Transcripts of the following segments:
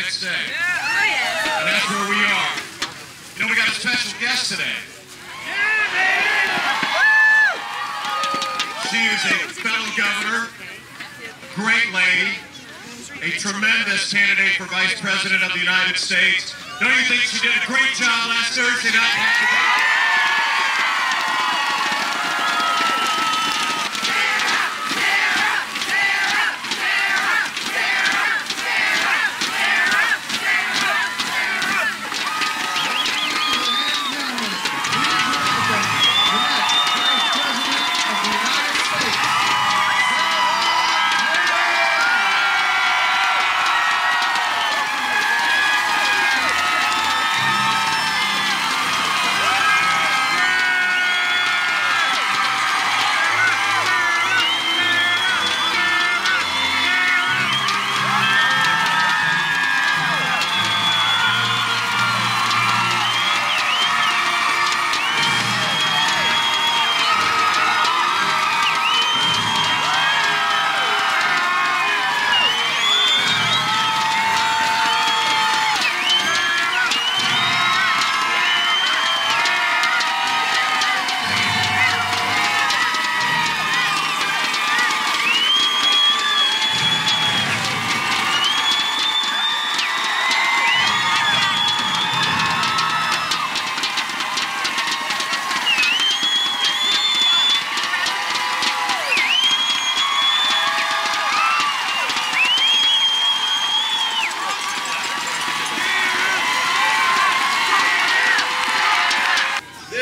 next day. Oh, and that's where we are. You know, we got a special guest today. She is a federal governor, great lady, a tremendous candidate for Vice President of the United States. Don't you think she did a great job last Thursday night?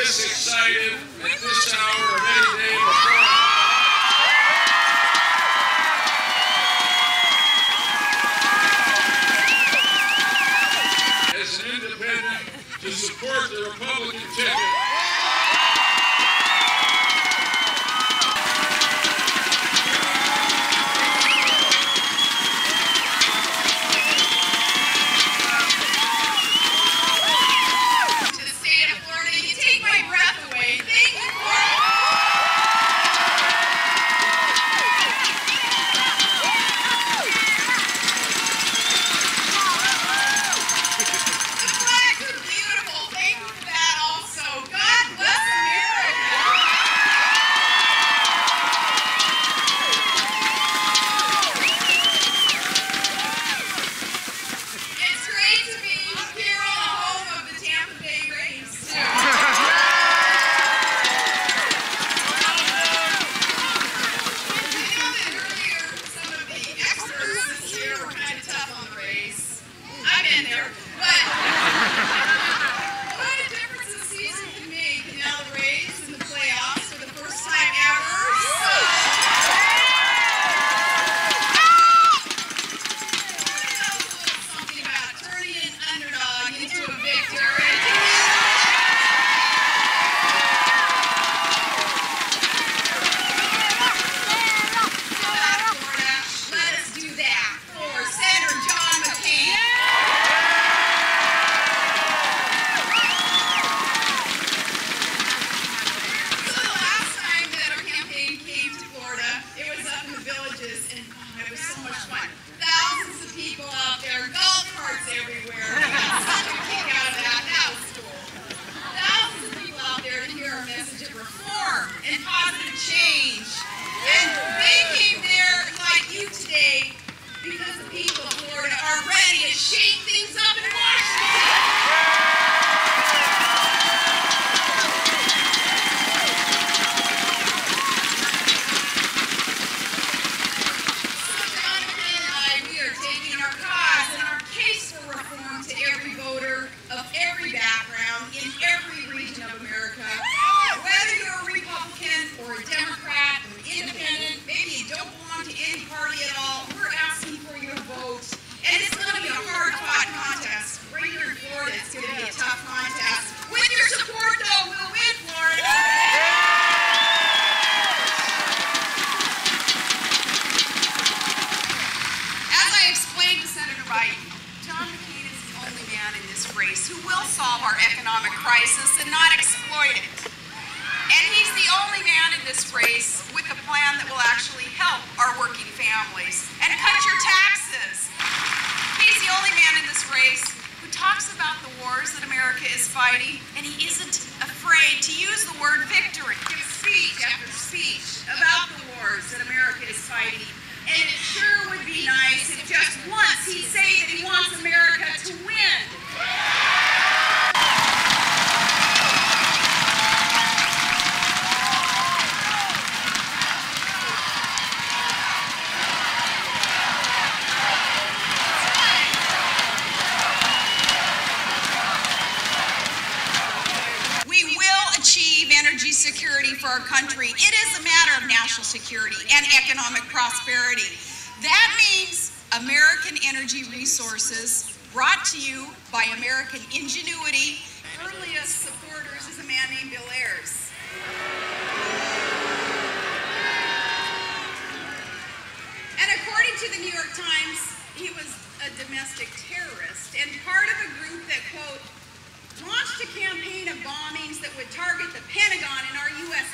this excited at this hour of any day. As an independent, to support the Republican ticket. in there. reform and positive change. And thank you. in this race who will solve our economic crisis and not exploit it. And he's the only man in this race with a plan that will actually help our working families and cut your taxes. He's the only man in this race who talks about the wars that America is fighting, and he isn't afraid to use the word victory. Give speech after speech about the wars that America is fighting, and it sure would be nice our country. It is a matter of national security and economic prosperity. That means American energy resources brought to you by American ingenuity. Earliest supporters is a man named Bill Ayers. And according to the New York Times, he was a domestic terrorist and part of a group that, quote, launched a campaign of bombings that would target the Pentagon and our U.S.